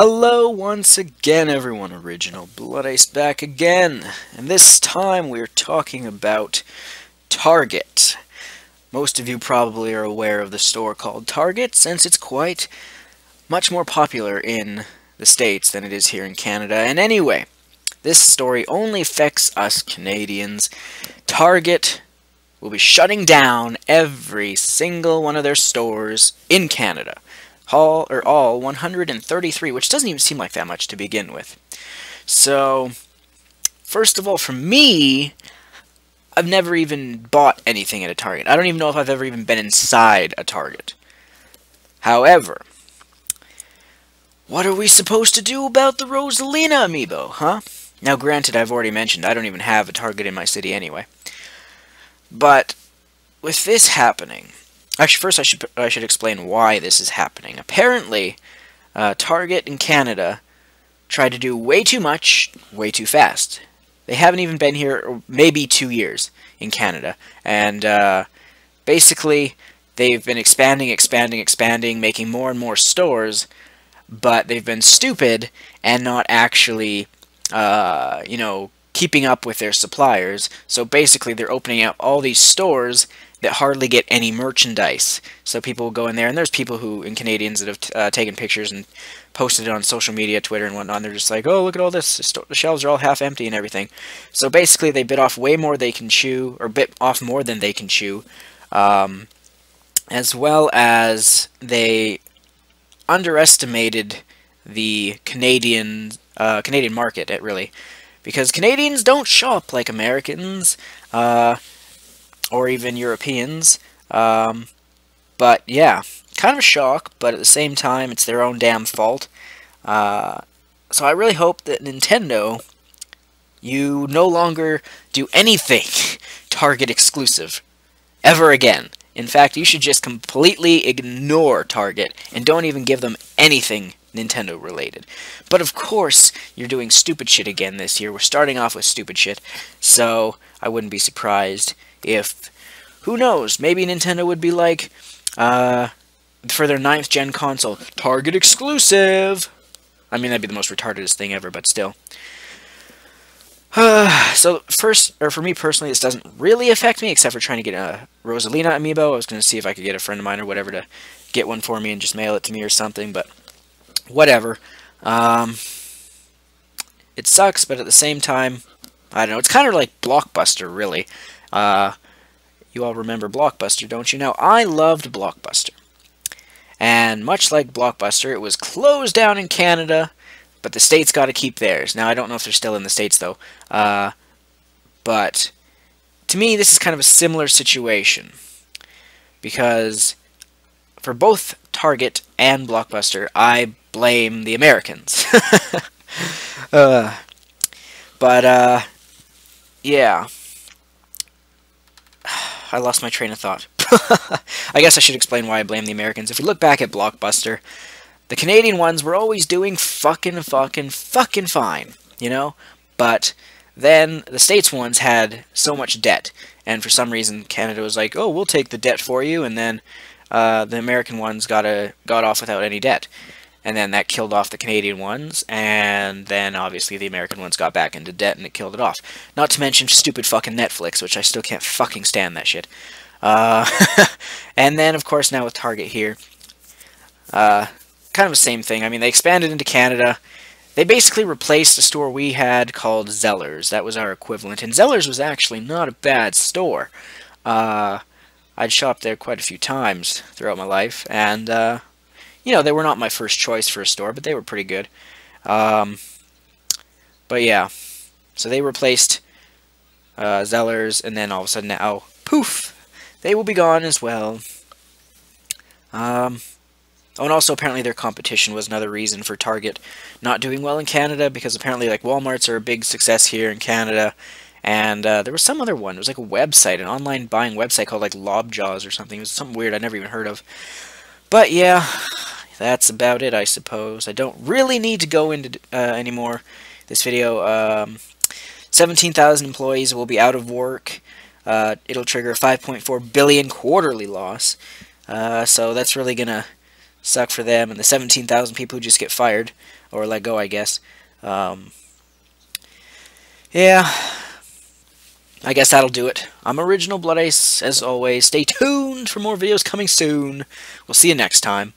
Hello once again everyone, Original Blood Ace back again, and this time we're talking about Target. Most of you probably are aware of the store called Target since it's quite much more popular in the States than it is here in Canada. And anyway, this story only affects us Canadians. Target will be shutting down every single one of their stores in Canada all or all 133, which doesn't even seem like that much to begin with. So, first of all, for me, I've never even bought anything at a Target. I don't even know if I've ever even been inside a Target. However, what are we supposed to do about the Rosalina amiibo, huh? Now, granted, I've already mentioned I don't even have a Target in my city anyway. But with this happening, Actually, first I should I should explain why this is happening. Apparently, uh, Target in Canada tried to do way too much, way too fast. They haven't even been here maybe two years in Canada, and uh, basically they've been expanding, expanding, expanding, making more and more stores, but they've been stupid and not actually, uh, you know, keeping up with their suppliers. So basically, they're opening up all these stores that hardly get any merchandise. So people will go in there, and there's people who, in Canadians, that have uh, taken pictures and posted it on social media, Twitter and whatnot. And they're just like, oh, look at all this. The shelves are all half empty and everything. So basically, they bit off way more they can chew, or bit off more than they can chew, um, as well as they underestimated the Canadian uh, Canadian market. Really because Canadians don't shop like Americans. Uh, or even Europeans. Um, but yeah, kind of a shock, but at the same time, it's their own damn fault. Uh, so I really hope that Nintendo, you no longer do anything Target exclusive ever again. In fact, you should just completely ignore Target and don't even give them anything Nintendo related. But of course, you're doing stupid shit again this year. We're starting off with stupid shit, so I wouldn't be surprised if, who knows, maybe Nintendo would be like, uh, for their ninth gen console, Target exclusive. I mean, that'd be the most retardedest thing ever, but still. Uh, so first, or for me personally, this doesn't really affect me, except for trying to get a Rosalina amiibo. I was going to see if I could get a friend of mine or whatever to get one for me and just mail it to me or something, but whatever. Um, it sucks, but at the same time, I don't know. It's kind of like Blockbuster, really. Uh, you all remember Blockbuster, don't you? Now, I loved Blockbuster. And much like Blockbuster, it was closed down in Canada, but the states got to keep theirs. Now, I don't know if they're still in the states, though. Uh, but to me, this is kind of a similar situation. Because for both Target and Blockbuster, I blame the Americans. uh, but, uh, yeah. I lost my train of thought. I guess I should explain why I blame the Americans. If we look back at Blockbuster, the Canadian ones were always doing fucking, fucking, fucking fine, you know? But then the States ones had so much debt, and for some reason Canada was like, oh, we'll take the debt for you, and then uh, the American ones got, a, got off without any debt and then that killed off the Canadian ones, and then obviously the American ones got back into debt and it killed it off. Not to mention stupid fucking Netflix, which I still can't fucking stand that shit. Uh, and then, of course, now with Target here, uh, kind of the same thing. I mean, they expanded into Canada. They basically replaced a store we had called Zellers. That was our equivalent. And Zellers was actually not a bad store. Uh, I'd shopped there quite a few times throughout my life, and uh, you know, they were not my first choice for a store, but they were pretty good. Um, but yeah, so they replaced uh, Zellers, and then all of a sudden now, poof, they will be gone as well. Um, oh, and also apparently their competition was another reason for Target not doing well in Canada, because apparently like Walmarts are a big success here in Canada, and uh, there was some other one. It was like a website, an online buying website called like Lobjaws or something. It was something weird I never even heard of. But yeah, that's about it, I suppose. I don't really need to go into uh, anymore this video. Um, 17,000 employees will be out of work. Uh, it'll trigger a 5.4 billion quarterly loss. Uh, so that's really gonna suck for them and the 17,000 people who just get fired or let go, I guess. Um, yeah, I guess that'll do it. I'm Original Blood Ace, as always. Stay tuned for more videos coming soon. We'll see you next time.